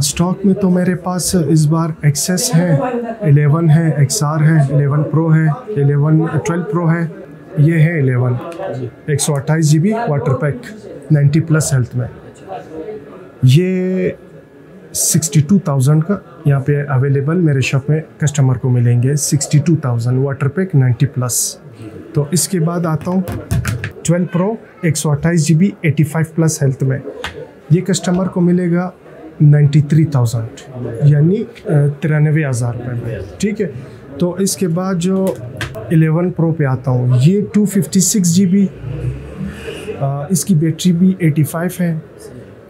Stock में तो मेरे पास इस बार एक्सेस है 11 है XR है 11 प्रो है 11 12 प्रो है ये है 11 एक सौ अट्ठाईस G B water pack 90 plus health में। ये 62,000 का यहाँ पे अवेलेबल मेरे शॉप में कस्टमर को मिलेंगे 62,000 वाटर पैक 90 प्लस तो इसके बाद आता हूँ 12 प्रो एक सौ अट्ठाईस G B eighty five plus health में। ये कस्टमर को मिलेगा 93,000 यानी तिरानवे हज़ार रुपये में ठीक है? तो इसके बाद जो 11 प्रो पे आता हूँ ये 256 फिफ्टी सिक्स जी बी इसकी बैटरी भी 85 है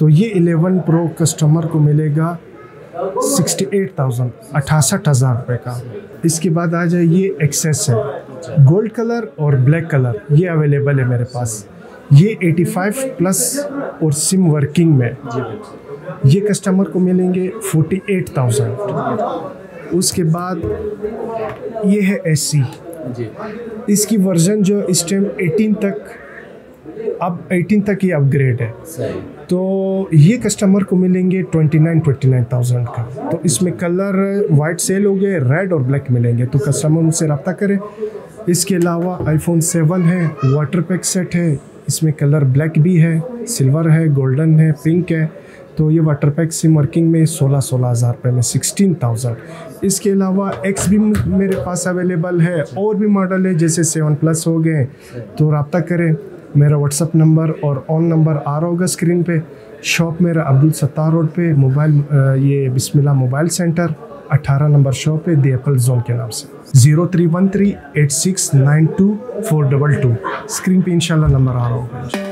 तो ये 11 प्रो कस्टमर को मिलेगा 68,000 अठासठ हज़ार रुपये का। इसके बाद आ जाए ये एक्सेस है गोल्ड कलर और ब्लैक कलर ये अवेलेबल है मेरे पास। ये 85 प्लस और सिम वर्किंग में। ये कस्टमर को मिलेंगे 48,000 उसके बाद ये है एस सी इसकी वर्जन जो इस टाइम 18 तक अब 18 तक ही अपग्रेड है। तो ये कस्टमर को मिलेंगे 29 29,000 का। तो इसमें कलर वाइट सेल हो गए रेड और ब्लैक मिलेंगे। तो कस्टमर उनसे रब्ता करें। इसके अलावा आईफोन सेवन है वाटर पैक सेट है इसमें कलर ब्लैक भी है, सिल्वर है, गोल्डन है, पिंक है। तो ये वाटर पैक सिम वर्किंग में सोलह सोलह हज़ार रुपये में, सिक्सटीन थाउज़ेंड। इसके अलावा एक्स भी मेरे पास अवेलेबल है, और भी मॉडल है, जैसे सेवन प्लस हो गए। तो रबता करें, मेरा व्हाट्सअप नंबर और ऑन नंबर आ रहा होगा स्क्रीन पे। शॉप मेरा अब्दुल सत्तार रोड पे, मोबाइल ये Bismillah mobile centre. 18 number shop है दी जोन के नाम से। Zero three one three eight six nine two four double two. Screen पे इंशाल्लाह नंबर आ रहा होगा।